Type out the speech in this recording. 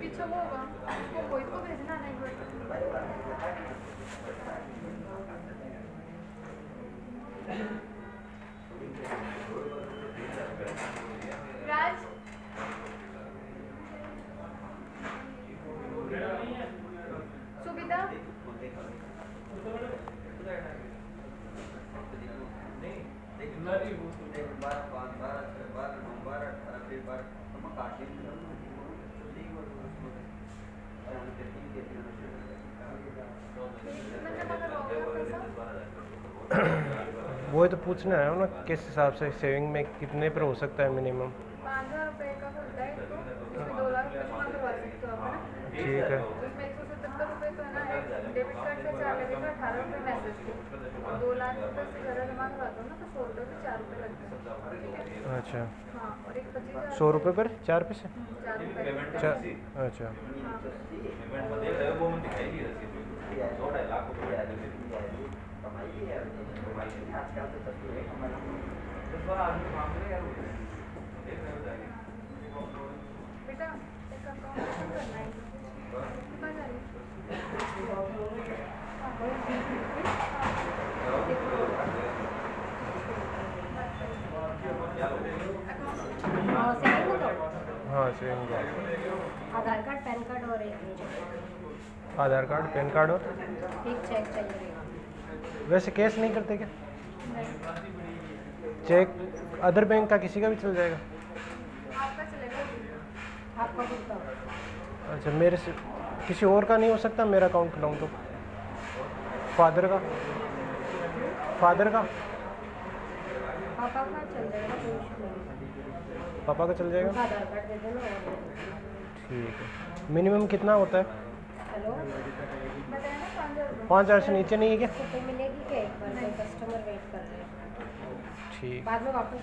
पीछे वो होगा उसको कोई को भेजना नहीं राज सुविधा? वो तो पूछना है ना किस हिसाब से सेविंग में कितने पर हो सकता है मिनिमम पाँच हज़ार रुपये का खुलता है तो दो लाख करवा सकते हो आप ना? ठीक है। उसमें एक सौ सतहत्तर रुपये तो है ना डेबिट कार्ड का चार्ज लगेगा अठारह रुपये मैसेज के और दो लाख रुपये से ज़्यादा जमा करवाते हो ना तो सौ रुपये से चार रुपये लगते हैं। अच्छा। हाँ और एक पच्चीस सौ रुपये पर? चार पैसे? चार रुपये। चार अच्छा। बेटा एक अकाउंट ओपन करना है कहाँ जा रही है? हाँ सेविंग में तो हाँ saving Aadhaar card PAN card और एक आधार कार्ड पैन कार्ड और? एक चेक चाहिए। वैसे कैश नहीं करते क्या? चेक अदर बैंक का किसी का भी चल जाएगा। आपका चलेगा? आपका खुद का। अच्छा मेरे से किसी और का नहीं हो सकता? मेरा अकाउंट खुलाऊँ तो। फादर का? फादर का? पापा का चल जाएगा पापा का चल और ठीक है। मिनिमम कितना होता है? पाँच हज़ार से नीचे नहीं है क्या? तो मिलेगी क्या एक बार? कस्टमर वेट कर रहे हैं। ठीक। बाद में वापस